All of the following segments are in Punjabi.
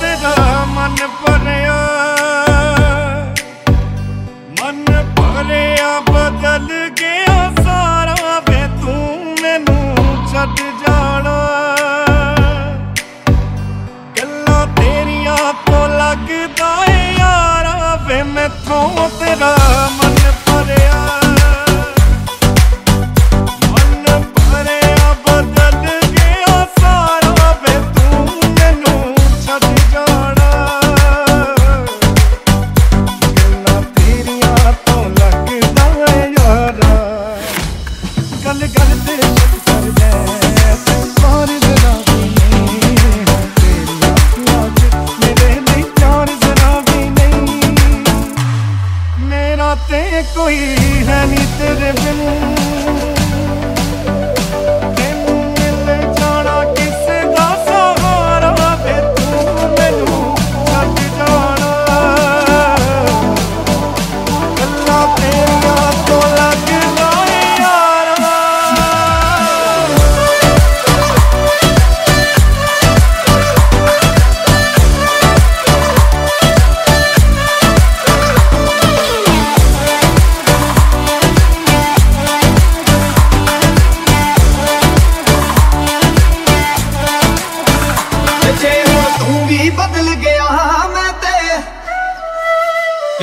ਤੇਰਾ ਮਨ ਭਰਿਆ। ਮਨ ਭਰਿਆ ਬਦਲ ਗਿਆ ਸਾਰਾ ਵੇ ਤੂੰ ਮੈਨੂੰ ਛੱਡ ਜਾਣਾ। ਗੱਲਾਂ ਤੇਰੀਆਂ ਤੋਂ ਲੱਗਦਾ ਏ ਯਾਰਾ ਵੇ, ਮੈਥੋਂ ਤੇਰਾ ਤੇ ਕੋਈ ਹੈ ਨਹੀਂ ਤੇਰੇ ਬਿਨ।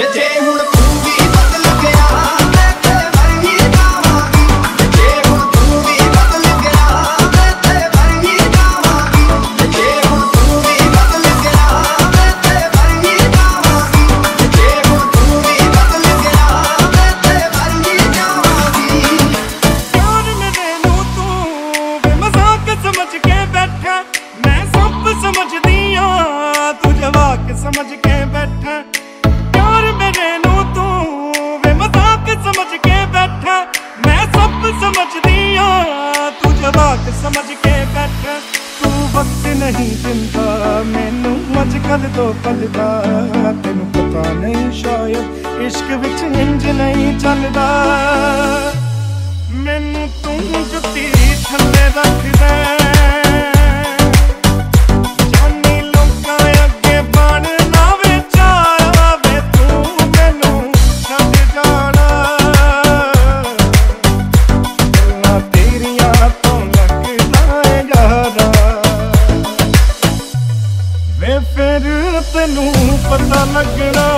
ਜੇ ਹੁਣ ਤੂੰ ਵੀ ਬਦਲ ਗਿਆ, ਮੈਂ ਤੇ ਵਰਗੀ ਜਾਵਾਂਗੀ। ਜੇ ਹੁਣ ਤੂੰ ਵੀ ਬਦਲ ਗਿਆ, ਮੈਂ ਤੇ ਵਰਗੀ ਜਾਵਾਂਗੀ। ਜੇ ਹੁਣ ਤੂੰ ਵੀ ਬਦਲ ਗਿਆ, ਮੈਂ ਤੇ ਵਰਗੀ ਜਾਵਾਂਗੀ। ਜੇ ਹੁਣ ਤੂੰ ਵੀ ਬਦਲ ਗਿਆ, ਮੈਂ ਤੇ ਵਰਗੀ ਜਾਵਾਂਗੀ। ਪਿਆਰ ਮੇਰੇ ਨੂੰ ਤੂੰ ਵੇ ਮਜ਼ਾਕ ਸਮਝ ਕੇ ਬੈਠਾ। ਮੈਂ ਸਭ ਸਮਝਦੀ ਆ ਤੂੰ ਜਵਾਕ ਸਮਝ ਕੇ ਨਹੀਂ ਦਿੰਦਾ ਮੈਨੂੰ ਅੱਜ ਕੱਲ ਤੋਂ ਪਲਦਾ, ਤੈਨੂੰ ਪਤਾ ਨਹੀਂ ਸ਼ਾਇਦ ਇਸ਼ਕ ਵਿੱਚ ਇੰਜ ਨਹੀਂ ਚੱਲਦਾ। ਵੇ